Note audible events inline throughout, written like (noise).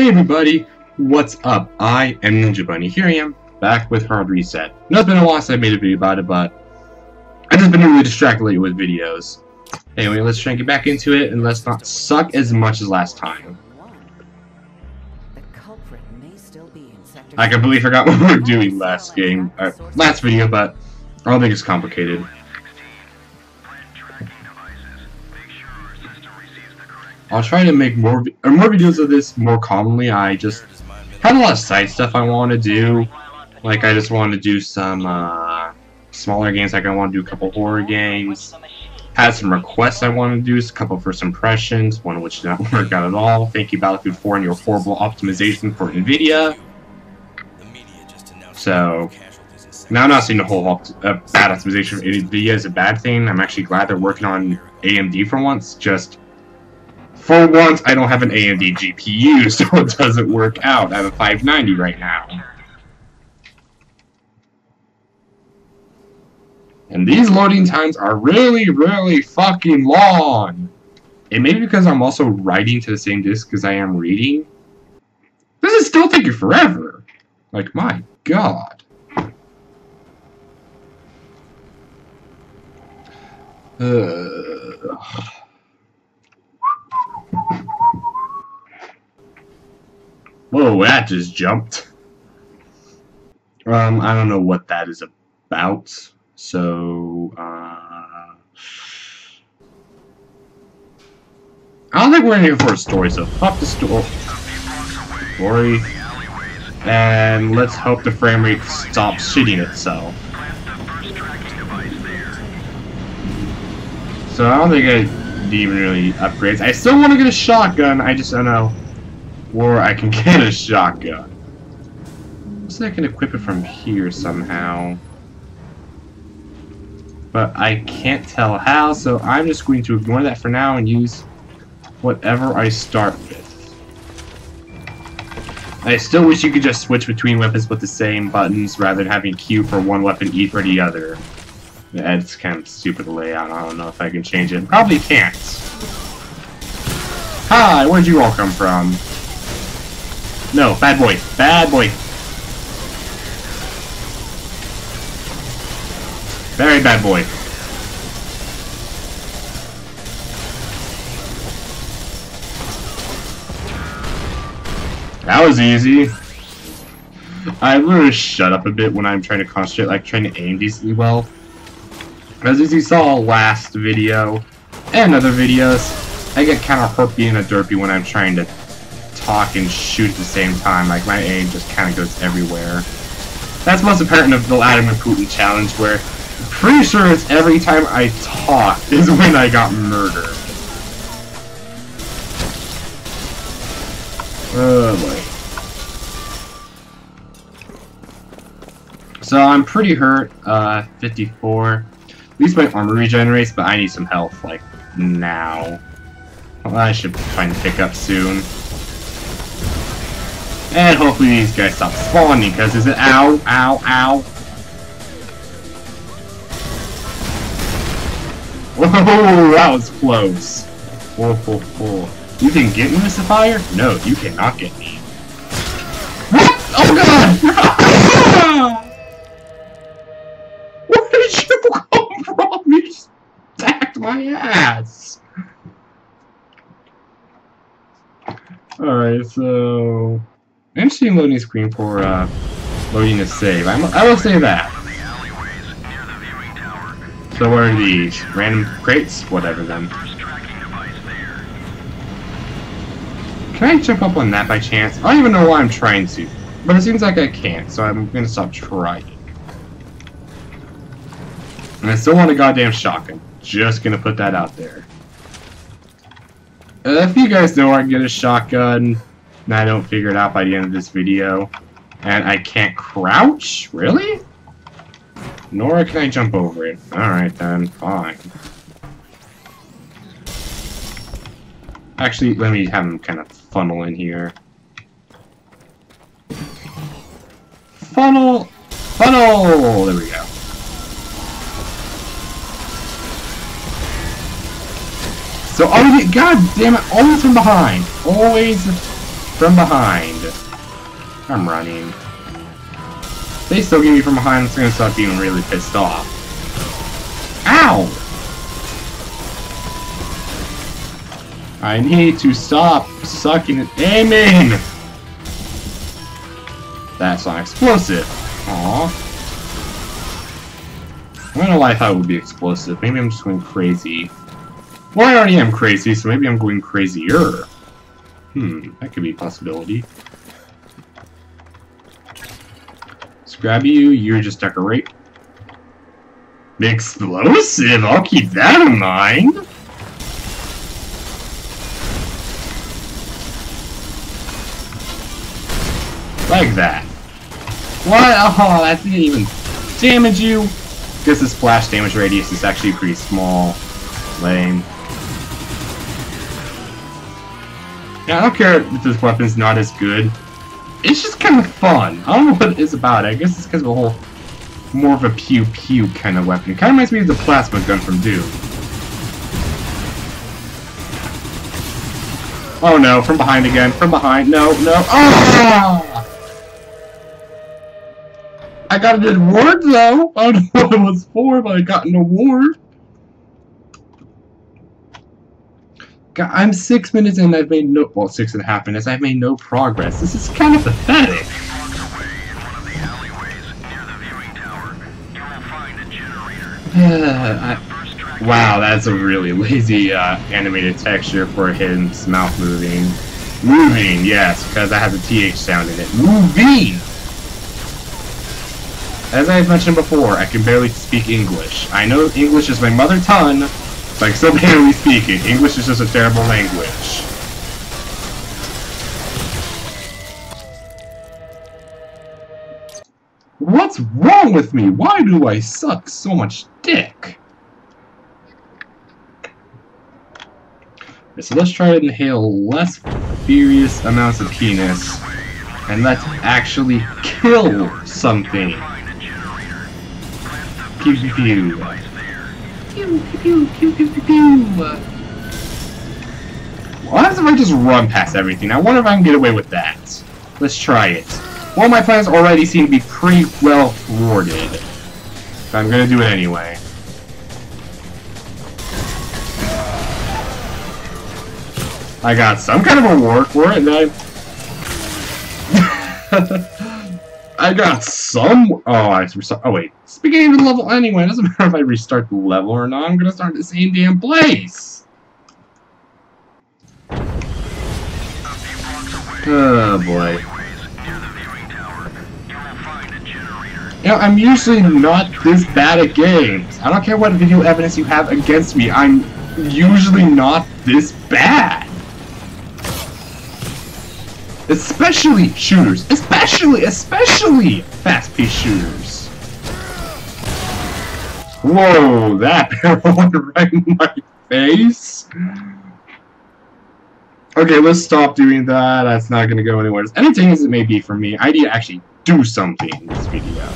Hey everybody, what's up? I am Ninja Bunny. Here I am, back with Hard Reset. No, it's been a while since I made a video about it, but I've just been really distracted lately with videos. Anyway, let's try and get back into it, and let's not suck as much as last time. I completely forgot what we were doing last game, or last video, but I don't think it's complicated. I'll try to make more or more videos of this more commonly. I just had a lot of side stuff I want to do. Like I just want to do some uh, smaller games. Like I want to do a couple horror games. Had some requests I want to do. A couple first impressions. One of which did not (laughs) work out at all. Thank you Battlefield 4 and your horrible optimization for Nvidia. So now I'm not saying the whole uh, bad optimization for Nvidia is a bad thing. I'm actually glad they're working on AMD for once. Just for once, I don't have an AMD GPU, (laughs) so it doesn't work out. I have a 590 right now. And these loading times are really, really fucking long. It may be because I'm also writing to the same disk as I am reading. This is still taking forever. Like, my god. Uh... Whoa, that just jumped. Um, I don't know what that is about. So, uh... I don't think we're here for a story, so fuck the story. Story. And let's hope the frame rate stops shitting itself. So I don't think I even really upgrades. I still want to get a shotgun, I just don't know or I can (laughs) get a shotgun. Like I can equip it from here somehow. But I can't tell how, so I'm just going to ignore that for now and use whatever I start with. I still wish you could just switch between weapons with the same buttons rather than having Q for one weapon, E for the other. That's kind of stupid layout. I don't know if I can change it. Probably can't. Hi, where'd you all come from? No, bad boy. Bad boy. Very bad boy. That was easy. I literally shut up a bit when I'm trying to concentrate, like trying to aim decently well. As you saw last video, and other videos, I get kind of herpy and a derpy when I'm trying to talk and shoot at the same time. Like, my aim just kind of goes everywhere. That's most apparent of the Vladimir Putin challenge, where I'm pretty sure it's every time I talk is when I got murdered. Oh boy. So I'm pretty hurt, uh, 54. At least my armor regenerates, but I need some health, like, now. Well, I should try and pick up soon. And hopefully these guys stop spawning, because is it ow, ow, ow. Whoa, (laughs) oh, that was close. Whoa, whoa, whoa. You can get me, Mr. Fire? No, you cannot get me. What? Oh god! (laughs) my ass! Alright, so... Interesting loading screen for uh, loading a save. I'm, I will say that. So what are these? Random crates? Whatever then. Can I jump up on that by chance? I don't even know why I'm trying to. But it seems like I can't, so I'm gonna stop trying. And I still want a goddamn shotgun. Just gonna put that out there. If you guys know I get a shotgun, and I don't figure it out by the end of this video. And I can't crouch? Really? Nor can I jump over it. Alright then, fine. Actually, let me have him kind of funnel in here. Funnel! Funnel! There we go. So, oh, God damn it, always from behind. Always From behind. I'm running. They still get me from behind, it's gonna start being really pissed off. Ow! I need to stop sucking and aiming! That's not explosive. Aww. I don't know why I thought it would be explosive. Maybe I'm just going crazy. Well, I already am crazy, so maybe I'm going crazier. Hmm, that could be a possibility. Let's grab you, you're just decorate. Explosive? I'll keep that in mind! Like that. What? Oh, that didn't even damage you! Guess the splash damage radius is actually pretty small. Lame. Yeah, I don't care if this weapon's not as good. It's just kind of fun. I don't know what it is about it. I guess it's because of the whole more of a pew pew kind of weapon. It kind of reminds me of the plasma gun from Doom. Oh no, from behind again, from behind, no, no, ah! I got an award though. I don't know what it was for, but I got an award. God, I'm six minutes in. I've made no well, six and a half minutes. I've made no progress. This is kind of pathetic. Wow, that's a really lazy uh, animated texture for his mouth moving. Moving, yes, because I have the TH sound in it. Moving! As I have mentioned before, I can barely speak English. I know English is my mother tongue, but I can still barely speak. English is just a terrible language. What's wrong with me? Why do I suck so much dick? so let's try to inhale less furious amounts of penis, and let's actually kill something. Pew pew. Pew pew if I just run past everything? I wonder if I can get away with that. Let's try it. Well, my plans already seem to be pretty well thwarted. But I'm gonna do it anyway. I got some kind of a war for it, and I... (laughs) I got some. Oh, I restart. Oh wait, it's beginning of the level anyway. It doesn't (laughs) matter if I restart the level or not. I'm gonna start the same damn place. Oh boy. You know, I'm usually not this bad at games. I don't care what video evidence you have against me. I'm usually not this bad. Especially shooters. Especially, especially fast-paced shooters. Whoa, that barrel (laughs) went right in my face. Okay, let's stop doing that. That's not going to go anywhere. As entertaining as it may be for me, I need to actually do something in this video.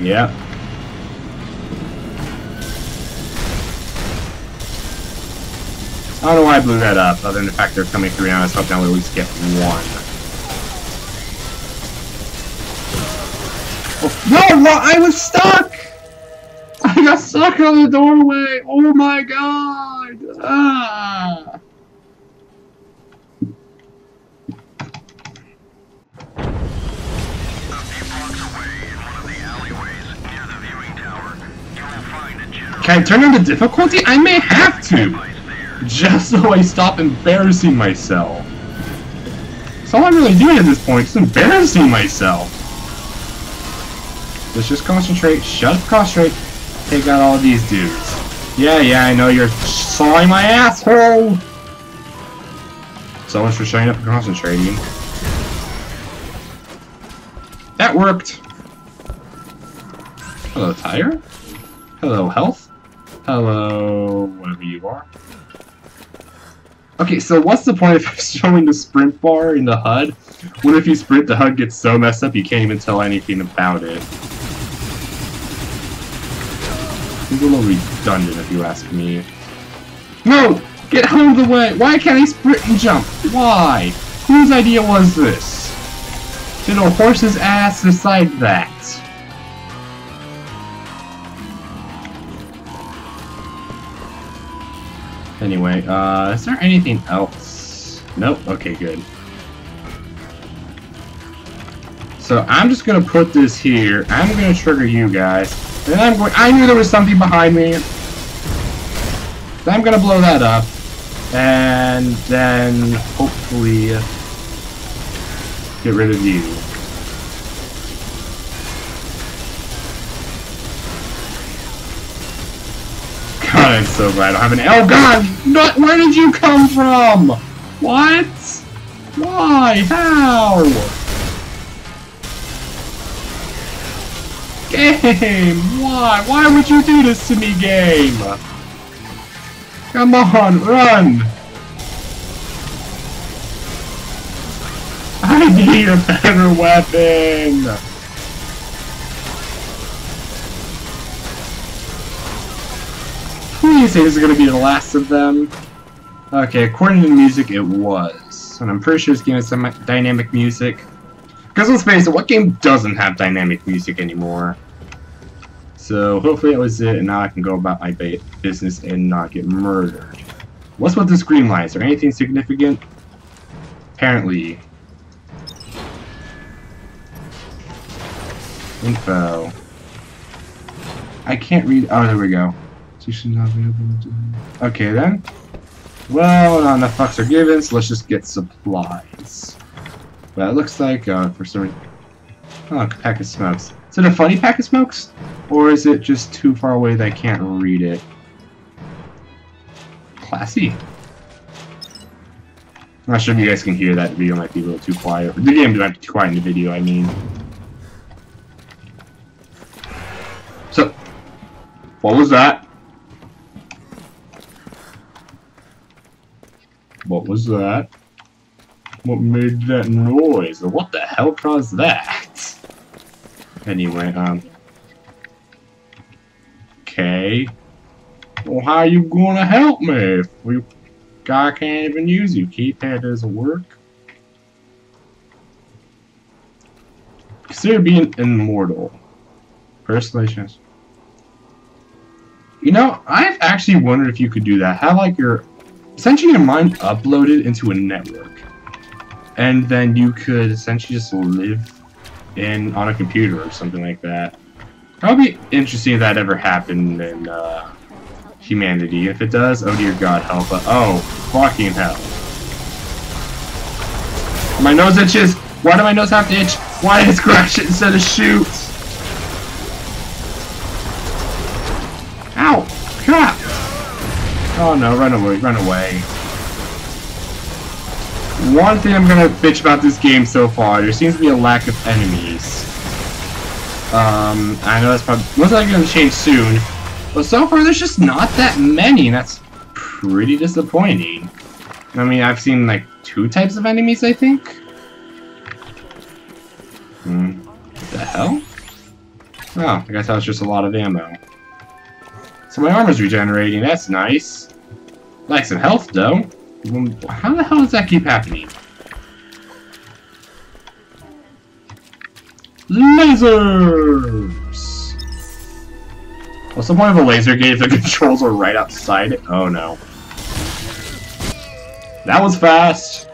Yep. I don't know why I blew that up, other than the fact they're coming through now. I was hoping I would at least get one. Oh, no! I was stuck! I got stuck on the doorway! Oh my god! Ah! Can I turn on the difficulty? I may have to! (laughs) just so I stop embarrassing myself. That's all I'm really doing at this point, just embarrassing myself. Let's just concentrate, shut up, concentrate, take out all these dudes. Yeah, yeah, I know you're sawing my asshole! So much for showing up and concentrating. That worked! Hello, tire? Hello, health? Hello, whatever you are. Okay, so what's the point of (laughs) showing the sprint bar in the HUD? What if you sprint, the HUD gets so messed up you can't even tell anything about it? Seems a little redundant if you ask me. No! Get out of the way! Why can't I sprint and jump? Why? Whose idea was this? Did a horse's ass decide that? Anyway, uh, is there anything else? Nope, okay, good. So I'm just gonna put this here. I'm gonna trigger you guys. And I'm going- I knew there was something behind me! I'm gonna blow that up. And then, hopefully, get rid of you. I'm so glad I don't have an- Oh god! What? Where did you come from? What? Why? How? Game! Why? Why would you do this to me, game? Come on, run! I need a better weapon! Please say this is gonna be the last of them. Okay, according to the music, it was. And I'm pretty sure this game has some dynamic music. Because let's face it, what game doesn't have dynamic music anymore? So hopefully that was it, and now I can go about my business and not get murdered. What's with this green light? Is there anything significant? Apparently. Info. I can't read. Oh, there we go. You should not be able to. Okay then. Well, not enough fucks are given, so let's just get supplies. Well, it looks like uh, for some. Oh, a pack of smokes. Is it a funny pack of smokes? Or is it just too far away that I can't read it? Classy. I'm not sure if you guys can hear that The video might be a little too quiet. The game might be too quiet in the video, I mean. So, what was that? What was that? What made that noise? What the hell caused that? Anyway, um... Okay. Well, how you gonna help me if we guy can't even use you? Keypad doesn't work. Consider being immortal. Personally. You know, I've actually wondered if you could do that. Have like your essentially your mind uploaded into a network. And then you could essentially just live in on a computer or something like that. That would be interesting if that ever happened in uh, humanity. If it does, oh dear god, help. Uh, oh, fucking hell. My nose itches! Why do my nose have to itch? Why scratch (laughs) it instead of shoot? Oh no, run away, run away. One thing I'm gonna bitch about this game so far, there seems to be a lack of enemies. Um, I know that's probably most likely gonna change soon, but so far there's just not that many, and that's pretty disappointing. I mean, I've seen like two types of enemies, I think. Hmm. What the hell? Oh, I guess that was just a lot of ammo. So my armor's regenerating, that's nice. Like some health, though. How the hell does that keep happening? Lasers! What's the point of a laser gate if the (laughs) controls are right outside it? Oh no. That was fast!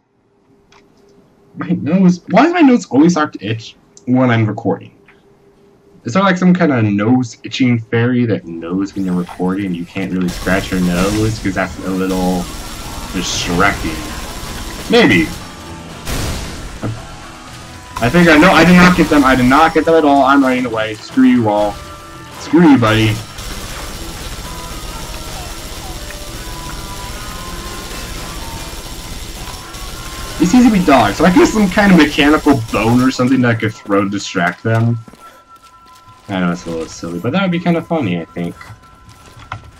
My nose... Why does my nose always start to itch when I'm recording? Is there like some kind of nose itching fairy that knows when you're recording you can't really scratch your nose because that's a little distracting? Maybe. I think I know. I did not get them. I did not get them at all. I'm running away. Screw you all. Screw you, buddy. These seems to be dogs, so I guess some kind of mechanical bone or something that could throw distract them. I know it's a little silly, but that would be kind of funny, I think.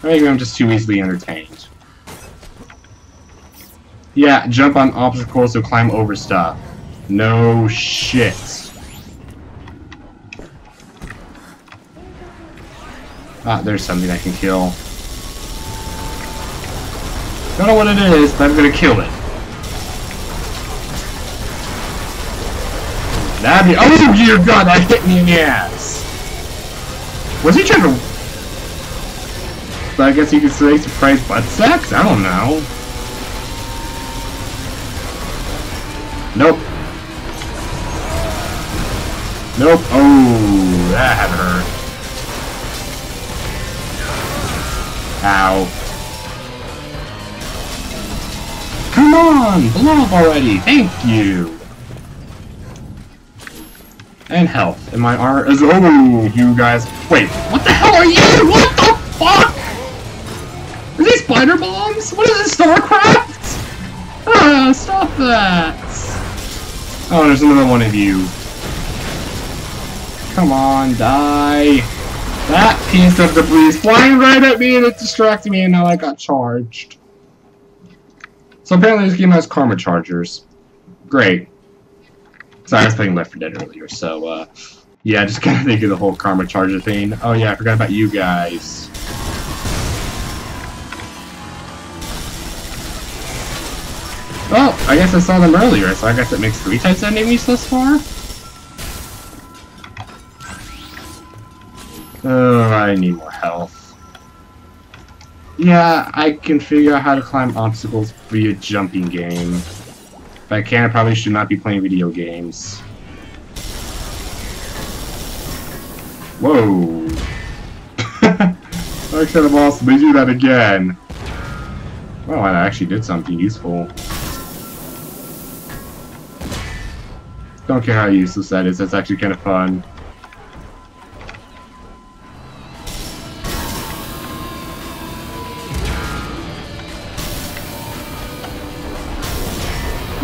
Or maybe I'm just too easily entertained. Yeah, jump on obstacles to climb over stuff. No shit. Ah, there's something I can kill. Don't know what it is, but I'm gonna kill it. That'd be- Oh dear god, that hit me in the ass! Was he trying to... I guess you could say surprise butt sex? I don't know. Nope. Nope. Oh, that hurt. Ow. Come on! Blow up already! Thank you! And health. And my armor is- Oh, you guys- Wait, what the hell are you? What the fuck? Are these spider bombs? What is this, StarCraft? Ah, stop that! Oh, there's another one of you. Come on, die. That piece of debris is flying right at me and it distracted me and now I got charged. So apparently this game has karma chargers. Great. So I was playing Left 4 Dead earlier, so uh, yeah, just (laughs) kind of think of the whole karma charger thing. Oh yeah, I forgot about you guys. Oh, I guess I saw them earlier, so I guess it makes three types of enemies thus far? Oh, I need more health. Yeah, I can figure out how to climb obstacles via jumping game. If I can, I probably should not be playing video games. Whoa. (laughs) I should have also do that again. Well, I actually did something useful. Don't care how useless that is, that's actually kind of fun.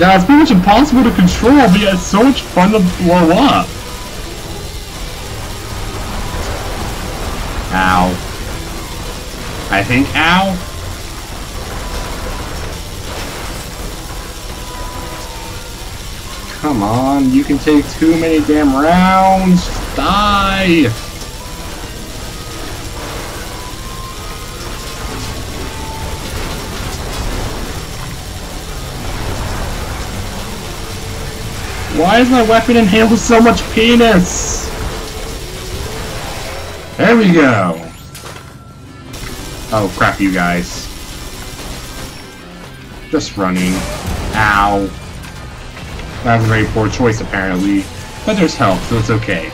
Now, it's pretty much impossible to control, but it's so much fun to blow up. Ow. I think ow. Come on, you can take too many damn rounds. Die! Why is my weapon inhaled so much penis? There we go. Oh, crap, you guys. Just running. Ow. That was a very poor choice, apparently. But there's health, so it's okay.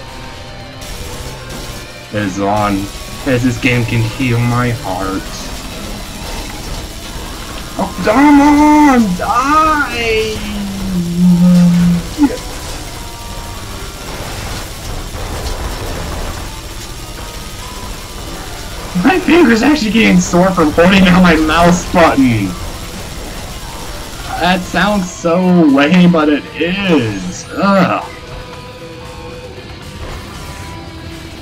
As long as this game can heal my heart. Oh, come on! Die! My finger's actually getting sore from holding down my mouse button. That sounds so lame, but it is. Ugh.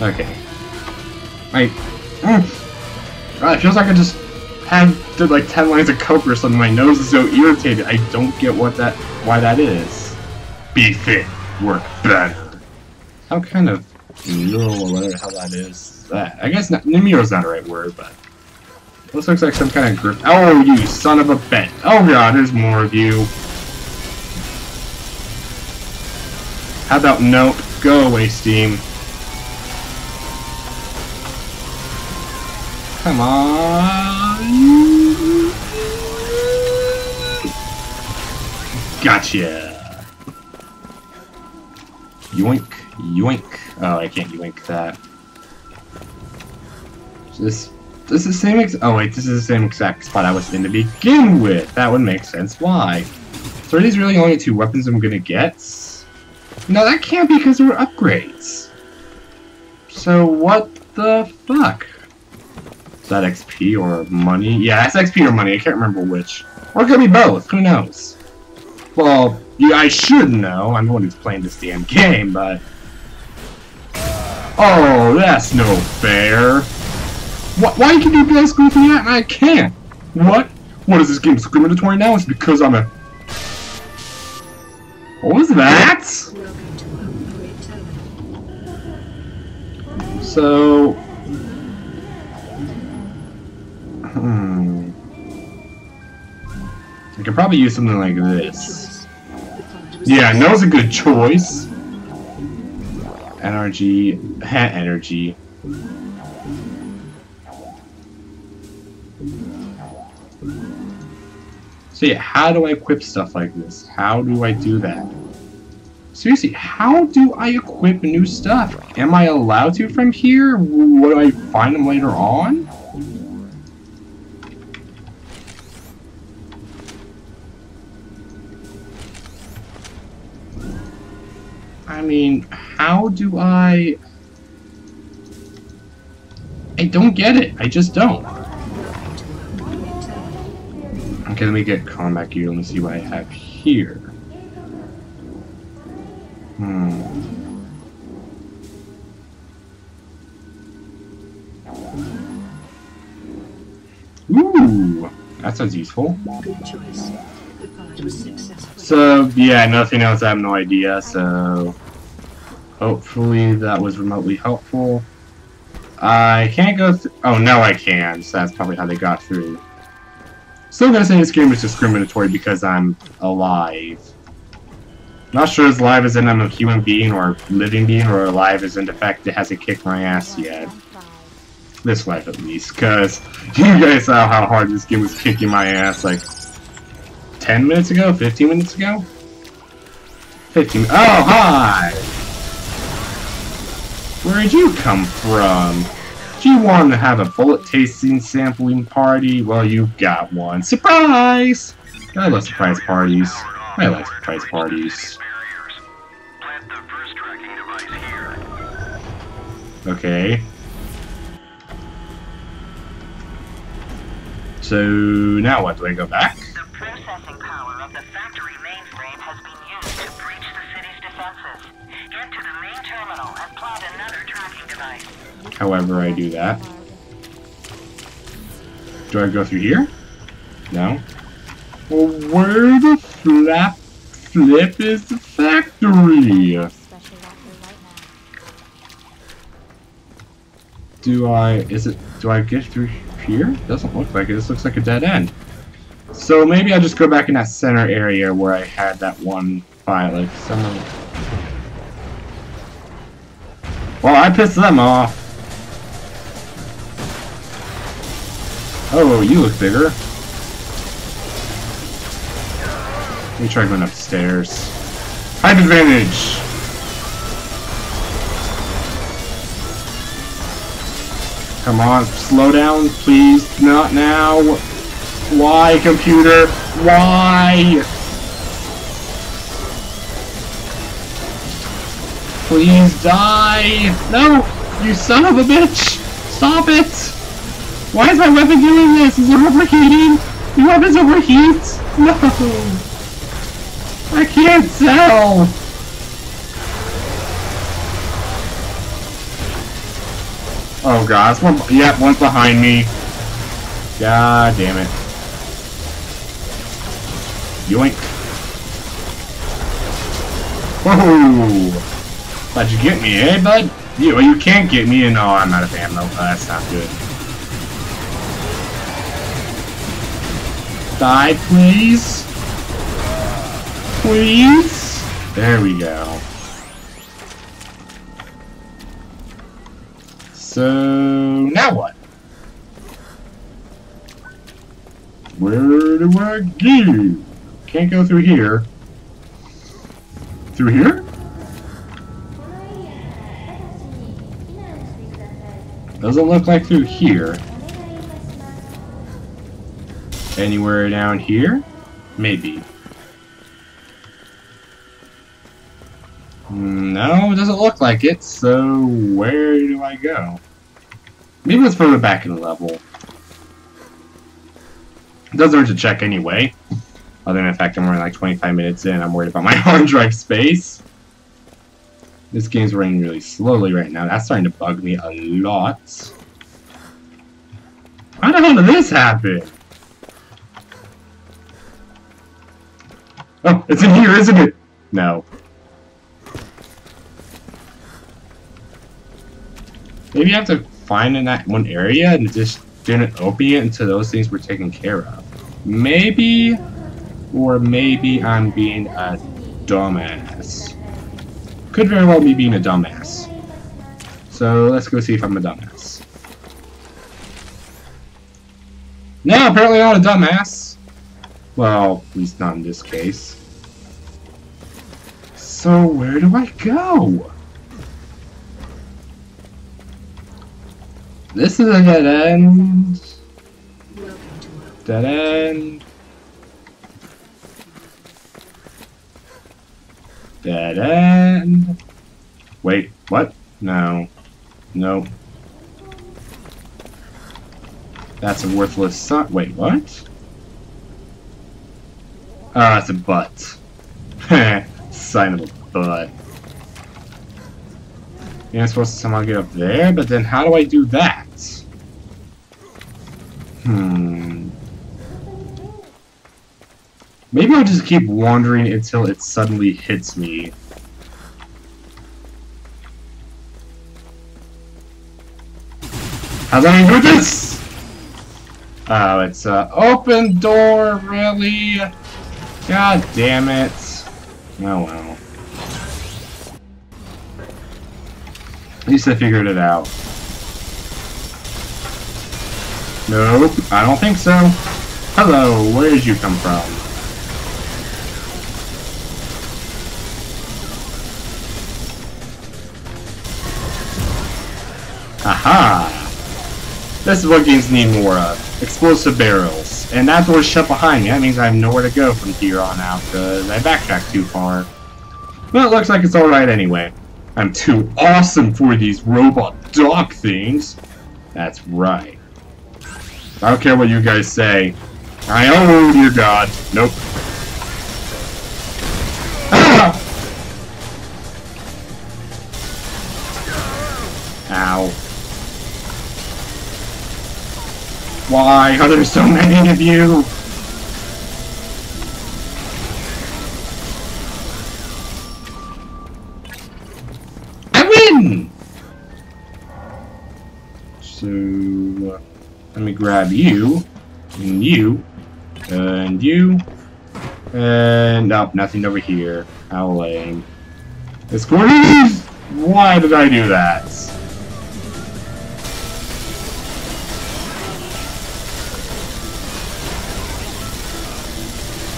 Okay. I. Mm. God, it feels like I just had did like ten lines of coke or something. My nose is so irritated. I don't get what that why that is. Be fit, work better. How kind of neural whatever the hell that is. That I guess not, neuro's not the right word, but this looks like some kind of group. Oh, you son of a bitch! Oh god, there's more of you. How about nope? Go away, Steam. Come on. Gotcha. Yoink, yoink. Oh, I can't yoink that. This this is the same ex- oh wait, this is the same exact spot I was in to begin with. That would make sense. Why? So are these really only two weapons I'm gonna get? No, that can't be because they were upgrades. So what the fuck? Is that XP or money? Yeah, that's XP or money. I can't remember which. Or it could be both. Who knows? Well, yeah, I should know. I'm the one who's playing this damn game, but... Oh, that's no fair. What, why can you less goofy that and I can't? What? What is this game discriminatory now? It's because I'm a... What was that? So... Hmm. I could probably use something like this. Yeah, No's a good choice. Energy, hat energy. So yeah, how do I equip stuff like this? How do I do that? Seriously, how do I equip new stuff? Am I allowed to from here? Will I find them later on? Mean, how do I... I don't get it. I just don't. Okay, let me get combat gear. Let me see what I have here. Hmm. Ooh, that sounds useful. So, yeah, nothing else, I have no idea, so... Hopefully that was remotely helpful. I can't go. Oh, no I can, so that's probably how they got through. Still gonna say this game is discriminatory because I'm alive. Not sure as alive as in I'm a human being or living being or alive as in the fact it hasn't kicked my ass yet. This life at least, because (laughs) you guys saw how hard this game was kicking my ass like 10 minutes ago? 15 minutes ago? 15 Oh, hi! Where'd you come from? Do you want to have a bullet tasting sampling party? Well, you've got one. Surprise! I love surprise parties. I like surprise parties. Okay. So, now what? Do I go back? The processing power of the factory however I do that. Do I go through here? No. Well, where the flap flip is the factory? Do I, is it, do I get through here? Doesn't look like it, this looks like a dead end. So maybe I'll just go back in that center area where I had that one fight, like someone... I pissed them off. Oh, you look bigger. Let me try going upstairs. Height advantage! Come on, slow down, please. Not now. Why, computer? Why? Please die! No! You son of a bitch! Stop it! Why is my weapon doing this? Is it overheating? Your weapon's overheat? No! I can't tell! Oh god, one, yep, one's behind me. God damn it. Yoink. Whoa! Thought you get me, eh, bud? You, you can't get me, and oh, I'm out of ammo. Oh, that's not good. Die, please. Please. There we go. So now what? Where do I go? Can't go through here. Through here? Doesn't look like through here. Anywhere down here? Maybe. Mm, no, it doesn't look like it, so where do I go? Maybe let's put it back in the level. It doesn't hurt to check anyway. Other than the fact I'm only like 25 minutes in, I'm worried about my (laughs) hard drive space. This game's running really slowly right now. That's starting to bug me a lot. How the hell did this happen? Oh, it's in here, isn't it? No. Maybe I have to find in that one area and just didn't open it until those things were taken care of. Maybe, or maybe I'm being a dumbass. Could very well be being a dumbass. So let's go see if I'm a dumbass. No, apparently not a dumbass. Well, at least not in this case. So where do I go? This is a dead end. Dead end. Dead end. Wait, what? No. Nope. That's a worthless son. Wait, what? Ah, it's a butt. (laughs) Sign of a butt. Yeah, I'm supposed to somehow get up there, but then how do I do that? Hmm. Maybe I'll just keep wandering until it suddenly hits me. How's that do this? Oh, it's a open door, really? God damn it. Oh well. At least I figured it out. Nope, I don't think so. Hello, where did you come from? Aha! This is what games need more of. Explosive barrels. And that door's shut behind me. That means I have nowhere to go from here on out, because I backtracked too far. Well, it looks like it's alright anyway. I'm too awesome for these robot dog things. That's right. I don't care what you guys say. I own your god. Nope. Why are there so many of you? I win! So, uh, let me grab you, and you, and you, and nope, nothing over here. How lame. It's Why did I do that?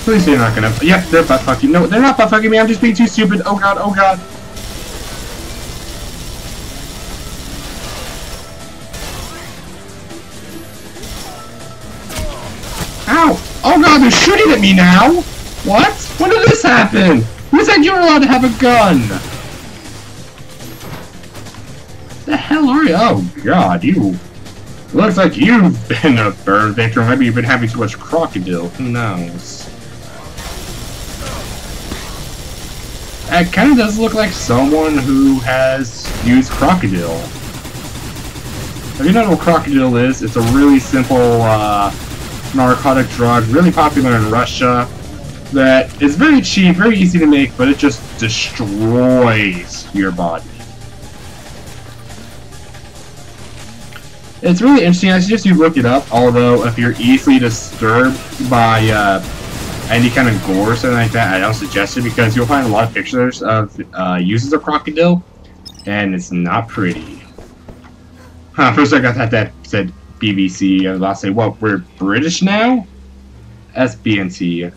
Please they're not gonna. Yep, they're butt fucking. No, they're not butt fucking me. I'm just being too stupid. Oh god, oh god. Ow! Oh god, they're shooting at me now! What? When did this happen? Who said you were allowed to have a gun? The hell are you? Oh god, you. Looks like you've been a burn victim. Maybe you've been having too much crocodile. Who knows? It kind of does look like someone who has used crocodile. If you know what crocodile is, it's a really simple uh, narcotic drug, really popular in Russia, that is very cheap, very easy to make, but it just destroys your body. It's really interesting, I suggest you look it up, although if you're easily disturbed by uh, any kind of gore or something like that, I don't suggest it because you'll find a lot of pictures of uh, uses of crocodile, and it's not pretty. Huh, first I got that that said BBC, I about to say, what, we're British now? SBNT.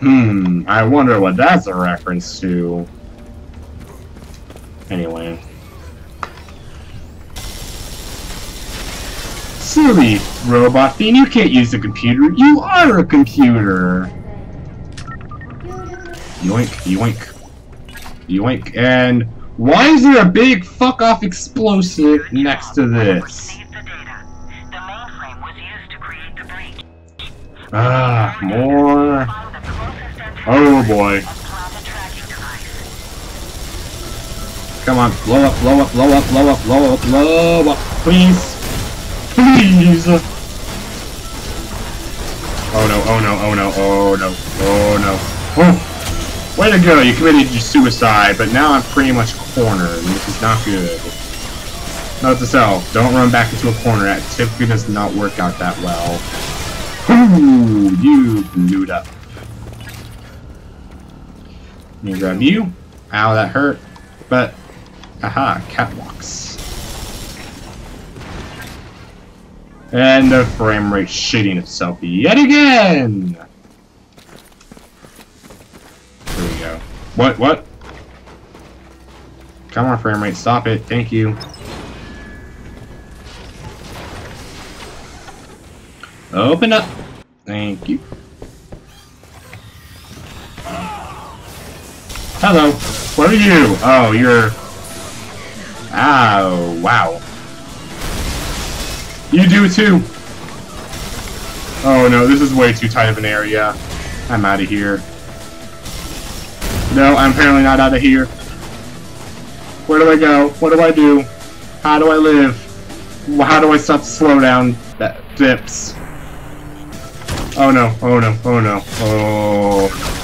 Hmm, I wonder what that's a reference to. Anyway. Silly robot fiend, you can't use a computer. You are a computer. Yoink, yoink. Yoink, and why is there a big fuck off explosive next to this? Ah, more. Oh boy. Come on, blow up, blow up, blow up, blow up, blow up, blow up, please. Please! Oh no, oh no, oh no, oh no, oh no. Oh! Way to go, you committed your suicide, but now I'm pretty much cornered, and this is not good. Note to self, don't run back into a corner. That typically does not work out that well. Ooh, you blew up. Let me grab you. Ow, that hurt. But, aha, catwalks. And the frame rate shitting itself yet again! There we go. What, what? Come on, frame rate, stop it. Thank you. Open up. Thank you. Hello. What are you? Oh, you're... Oh, wow. You do too. Oh no, this is way too tight of an area. I'm out of here. No, I'm apparently not out of here. Where do I go? What do I do? How do I live? How do I stop the slowdown that dips? Oh no, oh no, oh no, oh.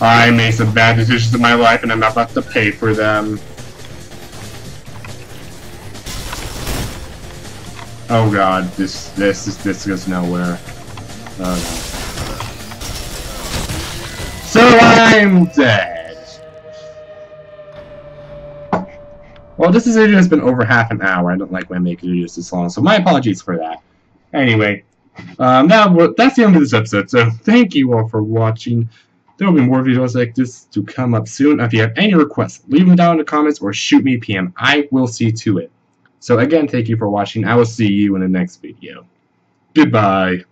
I made some bad decisions in my life and I'm about to pay for them. Oh god, this this this, this goes nowhere. Oh. So I'm dead. Well, this video has been over half an hour. I don't like when I make videos this long, so my apologies for that. Anyway, um, now that's the end of this episode. So thank you all for watching. There will be more videos like this to come up soon. If you have any requests, leave them down in the comments or shoot me a PM. I will see to it. So again, thank you for watching. I will see you in the next video. Goodbye.